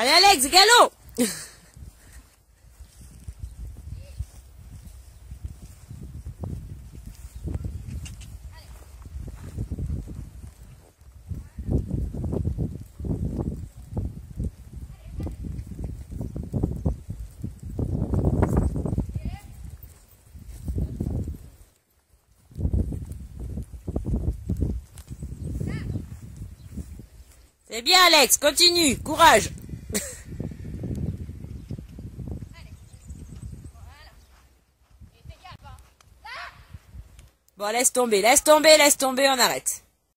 Allez Alex, galop. C'est bien Alex, continue, courage Bon, laisse tomber, laisse tomber, laisse tomber, on arrête.